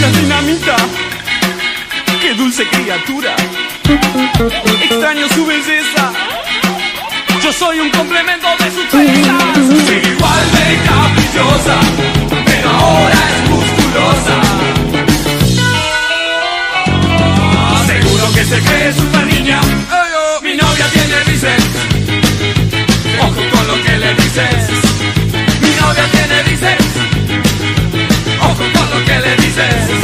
dinamita. Qué dulce criatura. Extraño su belleza. Yo soy un complemento de sus bellezas. Sigue igual de caprichosa, pero ahora es musculosa. Seguro que se cree super niña. Oh. Mi novia tiene bisel. Jesus.